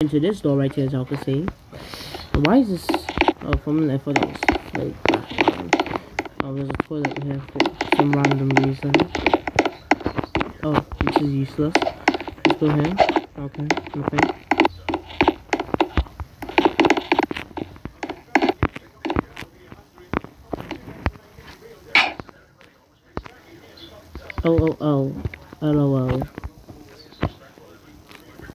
into this door right here, as y'all can see. Why is this? Oh, for a minute, I that was like. Oh, there's a toilet here for some random reason. Oh, this is useless. Let's go here. Okay, nothing. Oh, oh, oh. LOL.